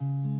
you